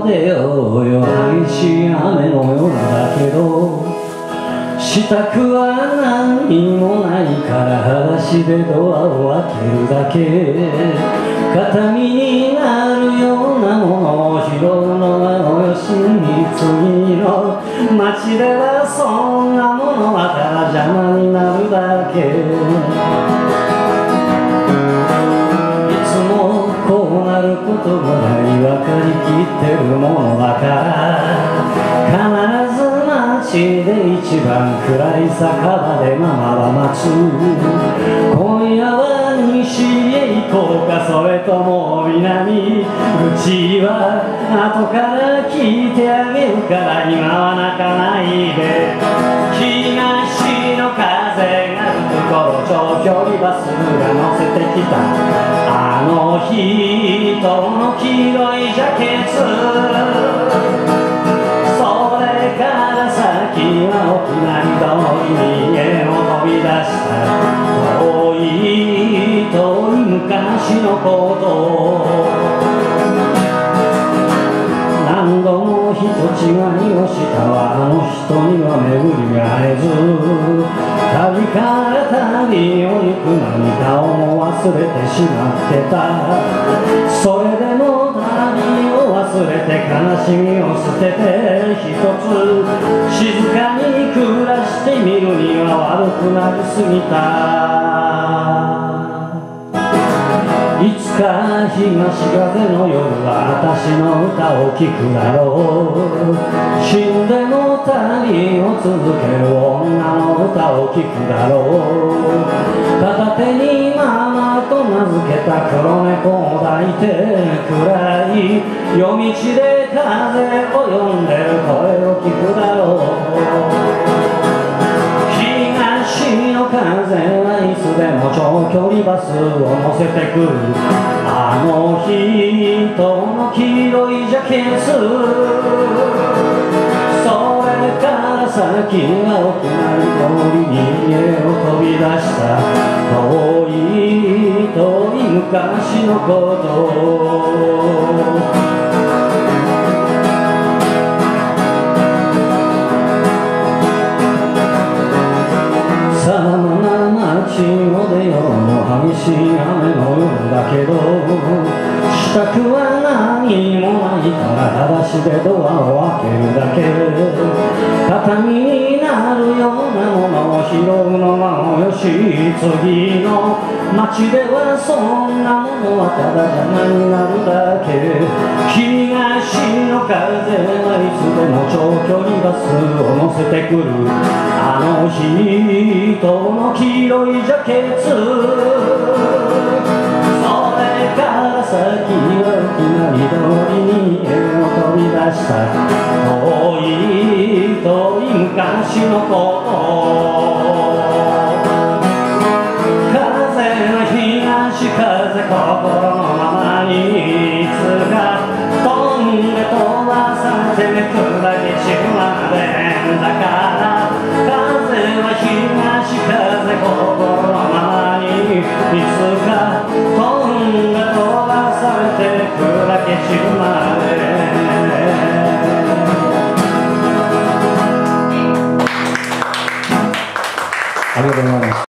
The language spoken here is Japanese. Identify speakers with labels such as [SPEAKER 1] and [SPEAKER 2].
[SPEAKER 1] までよ弱いし雨のようだけどしたくは何もないから裸足でドアを開けるだけ。形身になるようなものを拾うのはおよしに次の街ではそんなものはただ邪魔になるだけ。こともない分かりきってるものだから必ず街で一番暗い酒場でママは待つ今夜は西へ行こうかそれとも南うちは後から聞いてあげるから今は泣かない。で東の風が吹く頃長距離バスが乗せてきたあの人の黄色いジャケットそれから先は沖縄通りに家を飛び出した。遠い遠い昔のこと何度も人違いをしたあの人には巡りがえず。旅から旅を行く何かを忘れてしまってたそれでも旅を忘れて悲しみを捨てて一つ静かに暮らしてみるには悪くなりすぎた。いつか東風の夜は私の歌を聴くだろう死んでも旅を続ける女の歌を聴くだろう。て暗い夜道で風を呼んでる声を聞くだろう。東の風はいつでも長距離バスを乗せてくるあの人の黄色いジャケットそれから先は沖縄通りに家を飛び出した遠い昔のことさまな街を出ようの激しい雨の夜だけど支度は何もないから裸足でドアを開けるだけ。畳になるようなものを拾うのはよし次の街ではそんなものはただ邪魔になるだけ東の風はいつでも長距離バスを乗せてくるあの人の黄色いジャケットそれから先はいき通りに家を飛び出した。足元